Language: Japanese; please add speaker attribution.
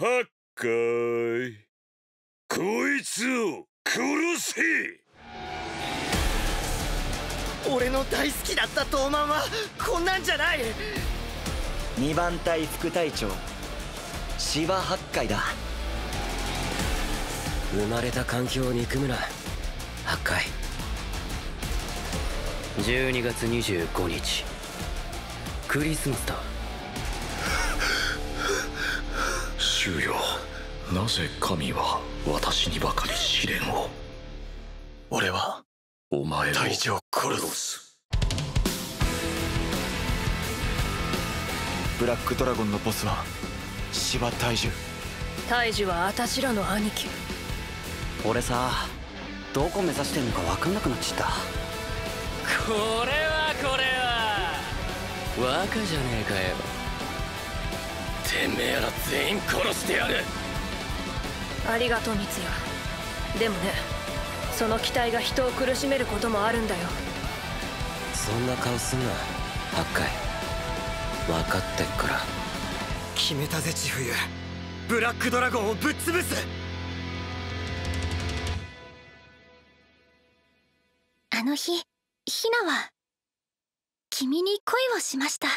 Speaker 1: はっかいこいつを殺せ。
Speaker 2: 俺の大好きだった東満はこんなんじゃない。
Speaker 3: 二番隊副隊長芝八海だ。
Speaker 4: 生まれた環境を憎むな八海。12月25日クリスマスだ
Speaker 5: 主よなぜ神は私にばかり試練を？
Speaker 2: 俺は
Speaker 5: お前を
Speaker 2: 大丈殺す。
Speaker 6: ブラックドラゴンのボスは芝大樹。
Speaker 7: 大樹は私らの兄貴。
Speaker 3: 俺さどこ目指してんのか分かんなくなっちゃった。
Speaker 4: これはこれは。若じゃねえかよ
Speaker 1: てめえら全員殺してやる。
Speaker 7: ありがとう三ツ矢。でもねその期待が人を苦しめることもあるんだよ。
Speaker 4: そんな顔すんな八海。分かってっから。
Speaker 2: 決めたぜ千冬。ブラックドラゴンをぶっ潰す。
Speaker 8: あの日ヒナは君に恋をしました